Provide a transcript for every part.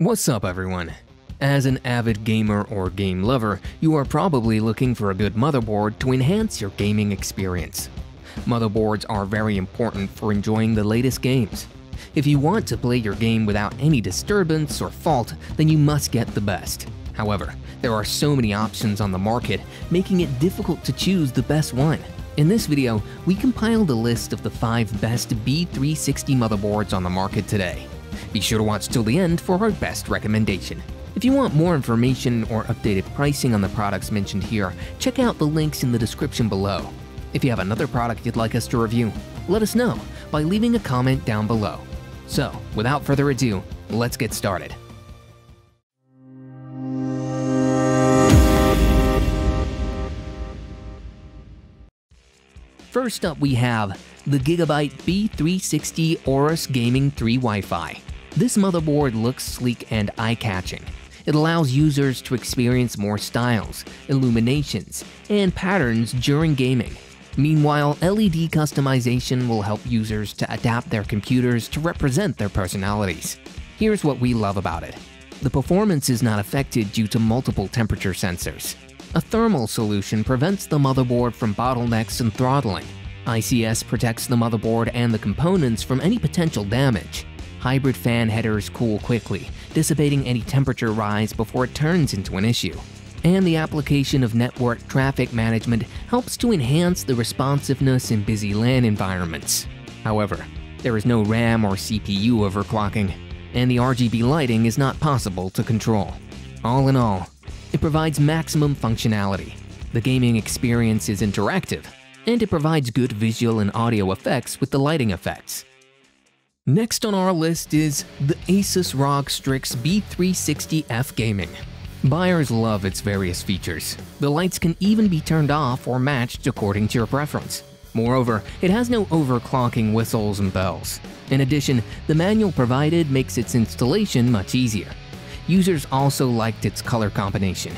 What's up everyone? As an avid gamer or game lover, you are probably looking for a good motherboard to enhance your gaming experience. Motherboards are very important for enjoying the latest games. If you want to play your game without any disturbance or fault, then you must get the best. However, there are so many options on the market, making it difficult to choose the best one. In this video, we compiled a list of the 5 best B360 motherboards on the market today. Be sure to watch till the end for our best recommendation. If you want more information or updated pricing on the products mentioned here, check out the links in the description below. If you have another product you'd like us to review, let us know by leaving a comment down below. So, without further ado, let's get started. First up we have the Gigabyte B360 Aorus Gaming 3 Wi-Fi. This motherboard looks sleek and eye-catching. It allows users to experience more styles, illuminations, and patterns during gaming. Meanwhile, LED customization will help users to adapt their computers to represent their personalities. Here's what we love about it. The performance is not affected due to multiple temperature sensors. A thermal solution prevents the motherboard from bottlenecks and throttling. ICS protects the motherboard and the components from any potential damage. Hybrid fan headers cool quickly, dissipating any temperature rise before it turns into an issue. And the application of network traffic management helps to enhance the responsiveness in busy LAN environments. However, there is no RAM or CPU overclocking, and the RGB lighting is not possible to control. All in all, it provides maximum functionality. The gaming experience is interactive, and it provides good visual and audio effects with the lighting effects. Next on our list is the Asus ROG Strix B360F Gaming. Buyers love its various features. The lights can even be turned off or matched according to your preference. Moreover, it has no overclocking whistles and bells. In addition, the manual provided makes its installation much easier. Users also liked its color combination.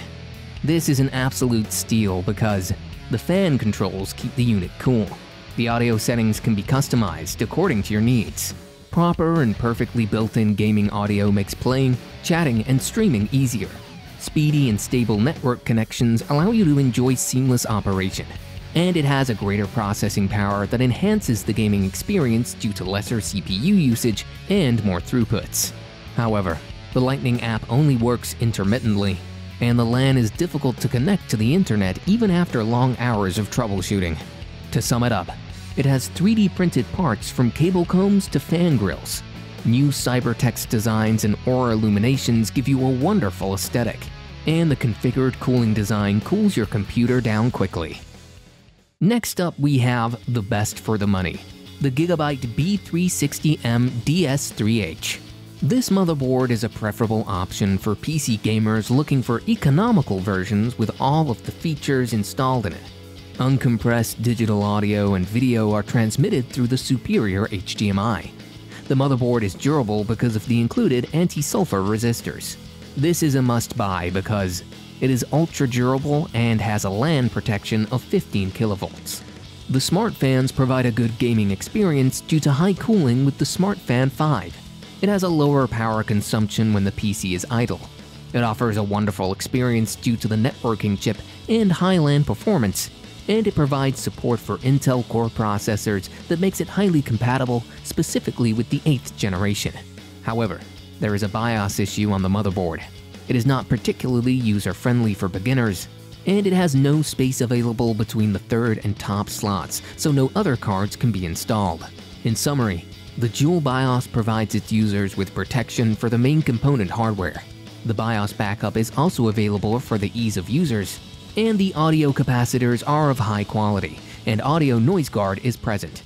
This is an absolute steal because the fan controls keep the unit cool. The audio settings can be customized according to your needs. Proper and perfectly built-in gaming audio makes playing, chatting, and streaming easier. Speedy and stable network connections allow you to enjoy seamless operation. And it has a greater processing power that enhances the gaming experience due to lesser CPU usage and more throughputs. However, the Lightning app only works intermittently, and the LAN is difficult to connect to the internet even after long hours of troubleshooting. To sum it up, it has 3D printed parts from cable combs to fan grills. New CyberText designs and Aura illuminations give you a wonderful aesthetic, and the configured cooling design cools your computer down quickly. Next up we have the best for the money, the Gigabyte B360M DS3H. This motherboard is a preferable option for PC gamers looking for economical versions with all of the features installed in it. Uncompressed digital audio and video are transmitted through the superior HDMI. The motherboard is durable because of the included anti-sulfur resistors. This is a must-buy because it is ultra-durable and has a LAN protection of 15 kilovolts. The Smart Fans provide a good gaming experience due to high cooling with the Smart Fan 5. It has a lower power consumption when the PC is idle. It offers a wonderful experience due to the networking chip and high LAN performance, and it provides support for Intel Core processors that makes it highly compatible specifically with the 8th generation. However, there is a BIOS issue on the motherboard. It is not particularly user-friendly for beginners, and it has no space available between the third and top slots, so no other cards can be installed. In summary, the Dual BIOS provides its users with protection for the main component hardware. The BIOS backup is also available for the ease of users, and the audio capacitors are of high quality, and audio noise guard is present.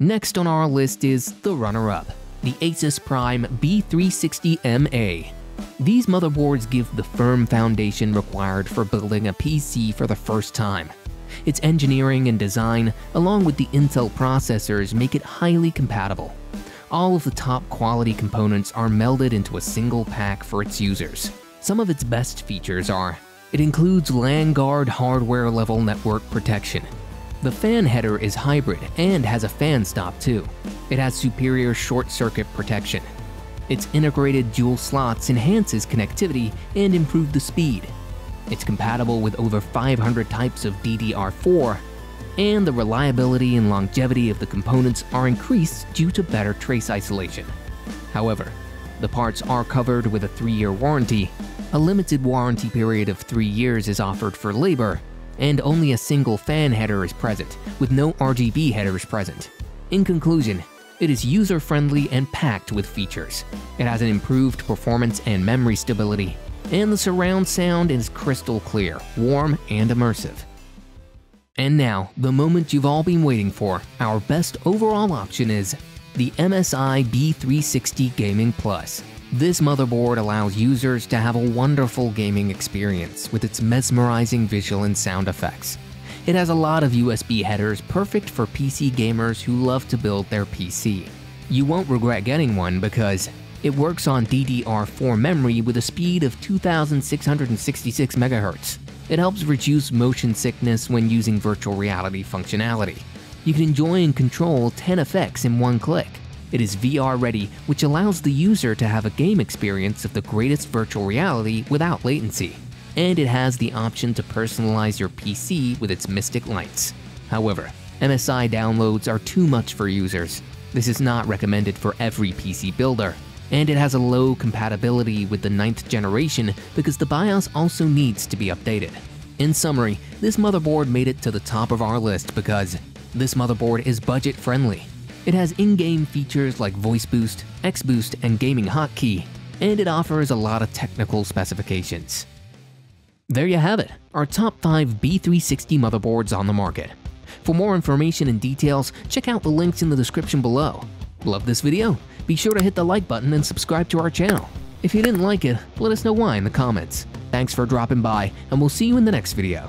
Next on our list is the runner-up, the Asus Prime B360MA. These motherboards give the firm foundation required for building a PC for the first time. Its engineering and design, along with the Intel processors, make it highly compatible. All of the top quality components are melded into a single pack for its users. Some of its best features are it includes LAN guard hardware level network protection. The fan header is hybrid and has a fan stop too. It has superior short circuit protection. Its integrated dual slots enhances connectivity and improve the speed. It's compatible with over 500 types of DDR4, and the reliability and longevity of the components are increased due to better trace isolation. However, the parts are covered with a 3-year warranty, a limited warranty period of 3 years is offered for labor, and only a single fan header is present, with no RGB headers present. In conclusion, it is user-friendly and packed with features. It has an improved performance and memory stability, and the surround sound is crystal clear, warm, and immersive. And now, the moment you've all been waiting for, our best overall option is the MSI B360 Gaming Plus. This motherboard allows users to have a wonderful gaming experience with its mesmerizing visual and sound effects. It has a lot of USB headers perfect for PC gamers who love to build their PC. You won't regret getting one because it works on DDR4 memory with a speed of 2666 MHz. It helps reduce motion sickness when using virtual reality functionality. You can enjoy and control 10 effects in one click. It is VR ready, which allows the user to have a game experience of the greatest virtual reality without latency and it has the option to personalize your PC with its Mystic Lights. However, MSI downloads are too much for users. This is not recommended for every PC builder, and it has a low compatibility with the 9th generation because the BIOS also needs to be updated. In summary, this motherboard made it to the top of our list because this motherboard is budget friendly. It has in-game features like Voice Boost, X-Boost, and Gaming Hotkey, and it offers a lot of technical specifications. There you have it, our top 5 B360 motherboards on the market. For more information and details, check out the links in the description below. Love this video? Be sure to hit the like button and subscribe to our channel. If you didn't like it, let us know why in the comments. Thanks for dropping by, and we'll see you in the next video.